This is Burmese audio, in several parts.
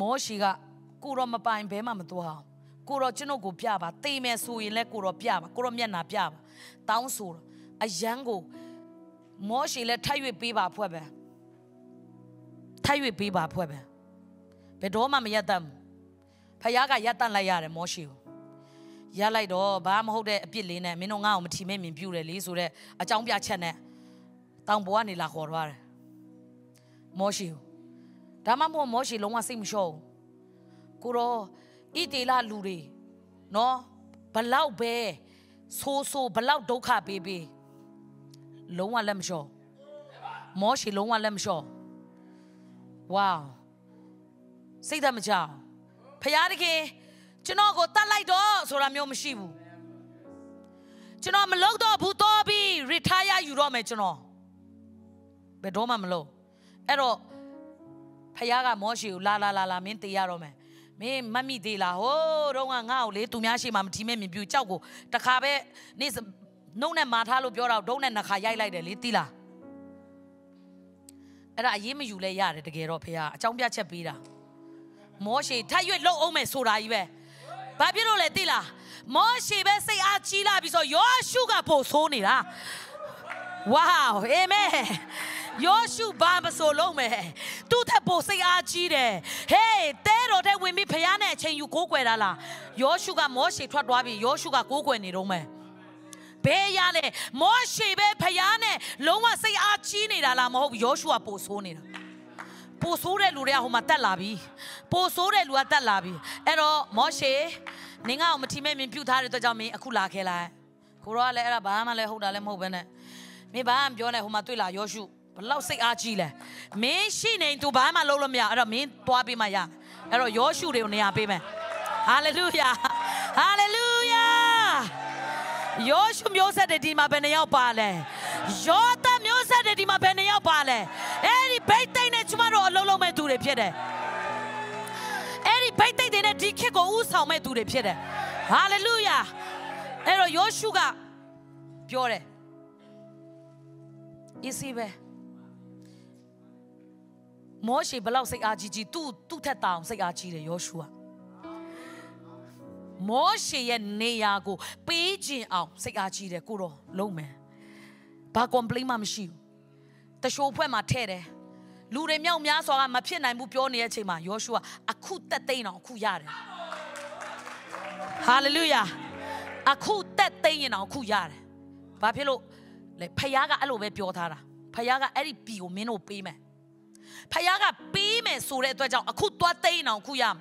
မောရှိကကိုတော့မပိုင်ဘဲမှမသွားအောင်ကိုတော့ကျွန်ုပ်ကိုပြပါတိမ်မယ်ဆိုရင်လည်းကိုတော့ပြပါကိုတော့မျက်နာပြပါတောင်းဆိုတော့အယံကိုမောရှိလည်းထိုက်၍ပေးပါဖွဲ့ပဲထိုက်၍ပေးပါဖွဲ့ပဲဘယ်တော့မှမရက်တတ်ဘူးဖခင်ကရက်တတ်လိုက်ရတယ်မောရှိကိုရလိုက်တော့ဘာမဟုတ်တဲ့အပြစ်လေးနဲ့မင်းတို့ငါ့ကိုမထီမဲ့မြင်ပြူတယ်လေဆိုတော့အကြောင်းပြချက်နဲ့တောင်ပေါ်ကနေလာခေါ်သွားတယ်မောရှိကို ဒါမှမဟုတ်မောရှိလုံးဝစိတ်မလျှော့ဘူးကိုတော့ဣတေလလူတွေနော်ဘလောက်ပဲဆိုးဆိုးဘလောက်ဒုက္ခပေးပေးလုံးဝလက်မလျှော့မောရှိလုံးဝလက်မလျှော့ဝါစိတ်သက်မကြောက်ဖယားတခင်ကျွန်တော်ကိုတတ်လိုက်တော့ဆိုတာမျိုးမရှိဘူးကျွန်တော်မလုပ်တော့ဘူးတော့ပြီး retire ယူတော့မယ်ကျွန်တော်ဘယ်တော့မှမလုပ်အဲ့တော့ ဖယားကမောရှိကိုလာလာလာလာမင်းတေးရတော့မယ်မင်းမမိသေးလားဟိုးတော့ငါငါ့ကိုလေသူများရှိမှမထီမဲ့မြင်ပြူကြောက်ကိုတခါပဲနေ့နှုတ်နဲ့မာထားလို့ပြောတော့ဒုံးနဲ့နှခါရိုက်လိုက်တယ်လေတီးလားအဲ့ဒါအရေးမယူလဲရတယ်တကယ်တော့ဖေကအကြောင်းပြချက်ပေးတာမောရှေထပ်ရွက်လှုပ်အောင်မယ်ဆိုတာကြီးပဲဘာဖြစ်လို့လဲသိလားမောရှေပဲစိတ်အားကြီးလာပြီဆိုယောရှုကပို့ဆိုးနေတာဝါးအာမင် ယောရှုဘာမဆိုလုံးမယ်သူ့ထက်ပိုစိတ်အားကြီးတယ်ဟေးတဲတော်တဲ့ဝင်ပြီးဖះနဲ့အချိန်ယူကိုးကွယ်တာလားယောရှုကမောရှေထွက်သွားပြီယောရှုကကိုးကွယ်နေတော့မယ်ဘယ်ရလဲမောရှေပဲဖះနဲ့လုံးဝစိတ်အားကြီးနေတာလားမဟုတ်ဘူးယောရှုကပိုဆိုးနေတာပိုဆိုးတဲ့လူတွေကဟိုမှာတက်လာပြီပိုဆိုးတဲ့လူကတက်လာပြီအဲ့တော့မောရှေနင်ကအောင်မထီမဲ့မင်းပြုတ်ထားတဲ့အတွက်ကြောင့်မင်းအခုလာခဲလိုက်ကိုရောကလည်းအဲ့ဒါဘာမှလည်းဟုတ်တာလည်းမဟုတ်ပဲနဲ့မင်းဘာမှပြောနေဟိုမှာတွေ့လာယောရှု ဘလောက်စိတ်အားကြီးလဲမင်းရှိနေသူဘာမှလုပ်လို့မရအဲ့တော့မင်းသွားပေးမှရအဲ့တော့ယောရှုတွေကိုနေရာပေးမယ်ဟာလေလုယာဟာလေလုယာယောရှုမျိုးဆက်တဲ့ဒီမှာဘယ်နှယောက်ပါလဲယောသမျိုးဆက်တဲ့ဒီမှာဘယ်နှယောက်ပါလဲအဲ့ဒီဘိတ်သိမ့်နဲ့ကျမတို့အလုံးလုံးမဲ့သူတွေဖြစ်တယ်အဲ့ဒီဘိတ်သိမ့်တွေနဲ့ဒီခေတ်ကိုဥဆောင်မဲ့သူတွေဖြစ်တယ်ဟာလေလုယာအဲ့တော့ယောရှုကပြောတယ်အစ်စီပဲ မောရှေဘလောက်စိတ်အားကြီးကြီးသူ့သူ့ထက်တောင်စိတ်အားကြီးတယ်ယောရှုကမောရှေရဲ့နေရာကိုပေးခြင်းအောင်စိတ်အားကြီးတယ်ကိုတော့လုံးမယ်ဘာ complain မှမရှိဘူးတရှိုးဖွဲ့မှာထဲ့တယ်လူတွေမြောက်များစွာကမဖြစ်နိုင်ဘူးပြောနေတဲ့အချိန်မှာယောရှုကအခုတက်သိမ်းအောင်အခုရတယ်ဟာလေလုယာအခုတက်သိမ်းရင်အောင်အခုရတယ်ဘာဖြစ်လို့လဲဖခင်ကအဲ့လိုပဲပြောထားတာဖခင်ကအဲ့ဒီပြီကိုမင်းတို့ပေးမယ် ဖခင်ကပေးမယ်ဆိုတဲ့အတွက်ကြောင့်အခုသွားသိမ်းအောင်ခုရမယ်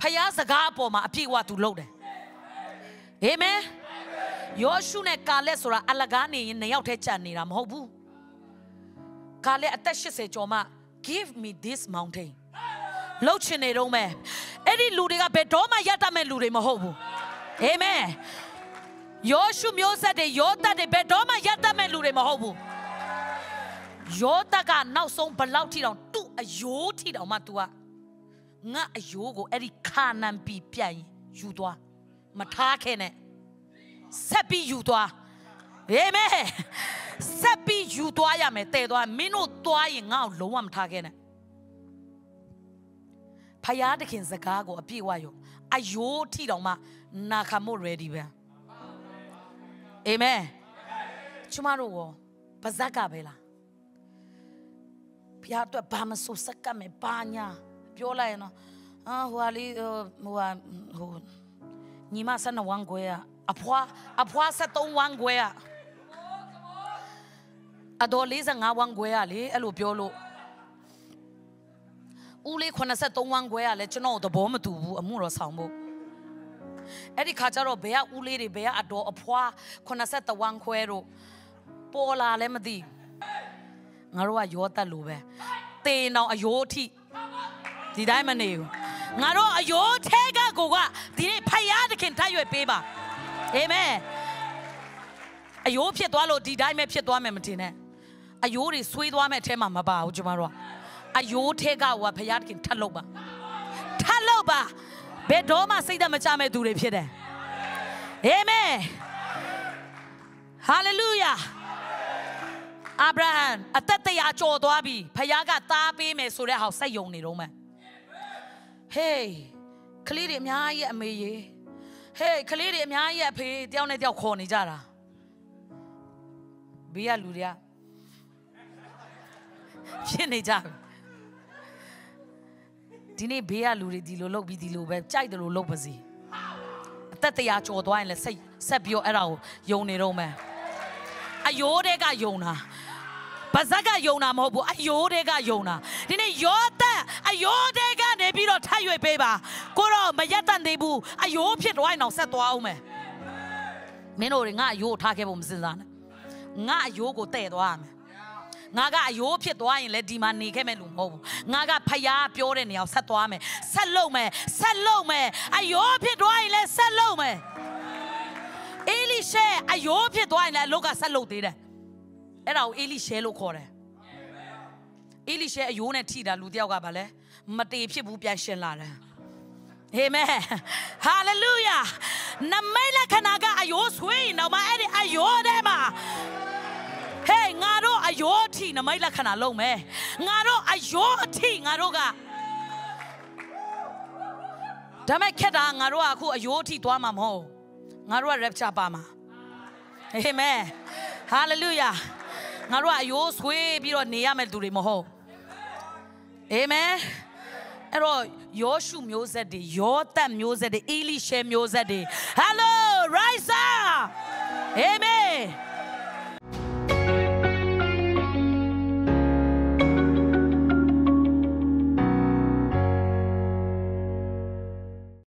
ဖခင်စကားအပေါ်မှာအပြည့်အဝသူလုပ်တယ်အာမင်ယောရှုနဲ့ကာလက်ဆိုတာအလကားနေရင်နှစ်ယောက်တည်းကြံနေတာမဟုတ်ဘူးကာလက်အသက်80ကျော်မှ give me this mountain လှုပ်ချင်နေတော့မယ်အဲ့ဒီလူတွေကဘယ်တော့မှရတတ်မဲ့လူတွေမဟုတ်ဘူးအာမင်ယောရှုမျိုးဆက်တွေယောသတ်တွေဘယ်တော့မှရတတ်မဲ့လူတွေမဟုတ်ဘူး ယောသတ်ကနောက်ဆုံးဘလောက်ထိတောင်သူ့အယိုးထိတောင်မှ तू ကငါအယိုးကိုအဲ့ဒီခါနန်ပြီပြန်ယူသွားမထားခဲ့နဲ့ဆက်ပြီးယူသွားအာမင်ဆက်ပြီးယူသွားရမယ်တဲ့သွားမင်းတို့သွားရင်ငါ့ကိုလုံးဝမထားခဲ့နဲ့ဖယားတခင်စကားကိုအပြည့်ဝရောအယိုးထိတောင်မှနာခံဖို့ ready ပဲအာမင်ကျမတို့ရောပါဇက်ကပဲလား ဖျားတော့ဘာမဆိုစက်ကမယ်ဘာညာပြောလိုက်ရင်တော့အာဟိုဟာလေးဟိုဟာဟိုညီမဆန်ဝမ်ကွဲအဖွာအဖွာ73ဝမ်ကွဲအတော်45ဝမ်ကွဲလေအဲ့လိုပြောလို့ဦးလေး83ဝမ်ကွဲရလဲကျွန်တော်သဘောမတူဘူးအမှုတော်ဆောင်ဖို့အဲ့ဒီခါကျတော့ဘယ်ကဦးလေးတွေဘယ်ကအတော်အဖွာ83ဝမ်ခွဲတို့ပေါ်လာလဲမသိ ငါတို့ကရောတက်လို့ပဲတေနောင်အယိုးထိဒီတိုင်းမနေဘူးငါတို့အယိုးထဲကကိုကဒီနေ့ဖယားသခင်ထားရွယ်ပေးပါအာမင်အယိုးဖြစ်သွားလို့ဒီတိုင်းပဲဖြစ်သွားမယ်မထင်နဲ့အယိုးတွေဆွေးသွားမဲ့အထဲမှာမပါဘူးကျမတို့ကအယိုးထဲကဟိုဖယားသခင်ထပ်လုပ်ပါထပ်လုပ်ပါဘယ်တော့မှစိတ်သက်မချမဲ့သူတွေဖြစ်တယ်အာမင်ဟာလေလုယာ အာဗြဟံအသက်တရာကြော်သွားပြီဖခင်ကသားပေးမယ်ဆိုတဲ့ဟာစိတ်ယုံနေတော့မယ်ဟေးကလေးတွေအများကြီးအမေရေဟေးကလေးတွေအများကြီးအဖေတယောက်နဲ့တယောက်ခေါ်နေကြတာဘေးကလူတွေကဖြစ်နေကြပြီဒီနေ့ဘေးကလူတွေဒီလိုလုပ်ပြီးဒီလိုပဲကြိုက်တယ်လို့လုပ်ပါစီအသက်တရားကြော်သွားရင်လည်းစိတ်ဆက်ပြီးတော့အဲ့ဒါကိုယုံနေတော့မယ်အယိုးတဲ့ကယုံတာ ပါဇက်ကယုံတာမဟုတ်ဘူးအယိုးတဲ့ကယုံတာဒီနေ့ယောသက်အယိုးတဲ့ကနေပြီးတော့ထပ်ရွေပေးပါကိုတော့မရက်တန်သေးဘူးအယိုးဖြစ်သွားရင်တော့ဆက်သွားအောင်မယ်မင်းတို့တွေငါအယိုးကိုထားခဲ့ဖို့မစင်စားနဲ့ငါအယိုးကိုတဲ့သွားရမယ်ငါကအယိုးဖြစ်သွားရင်လည်းဒီမှာနေခဲ့မဲ့လူမဟုတ်ဘူးငါကဖျားပြောတဲ့နေရာဆက်သွားမယ်ဆက်လုံမယ်ဆက်လုံမယ်အယိုးဖြစ်သွားရင်လည်းဆက်လုံမယ်အေလိရှဲအယိုးဖြစ်သွားရင်လည်းအလုတ်ကဆက်လုံသေးတယ် အဲ့ဒါကိုအေလိရှဲလို့ခေါ်တယ်အေလိရှဲအယိုးနဲ့ထိတာလူတယောက်ကဗာလဲမတေဖြစ်ဘူးပြန်ရှင်လာတယ်အာမင်ဟာလေလုယာနမိတ်လက္ခဏာကအယိုးဆွေးရင်တော့မအဲ့ဒီအယိုးထဲမှာဟေးငါတို့အယိုးအထိနမိတ်လက္ခဏာလုံးမယ်ငါတို့အယိုးအထိငါတို့ကဒါမဲ့ခက်တာငါတို့ကအခုအယိုးအထိသွားမှာမဟုတ်ငါတို့က rapture ပါမှာအာမင်ဟာလေလုယာ ငါတို့ကအယိုးဆွေးပြီးတော့နေရမယ့်သူတွေမဟုတ်အာမင်အဲ့တော့ယောရှုမျိုးဆက်တွေယောသက်မျိုးဆက်တွေအေလိရှဲမျိုးဆက်တွေဟယ်လိုရိုက်ဆာအာမင်